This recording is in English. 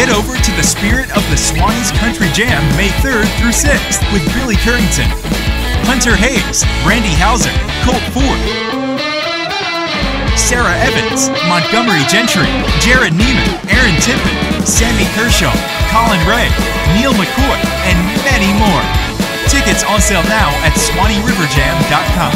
Get over to the Spirit of the Suwannee's Country Jam May 3rd through 6th with Billy Currington, Hunter Hayes, Randy Houser, Colt Ford, Sara Evans, Montgomery Gentry, Jerrod Niemann, Aaron Tippin, Sammy Kershaw, Collin Raye, Neal McCoy, and many more. Tickets on sale now at SuwanneeRiverJam.com.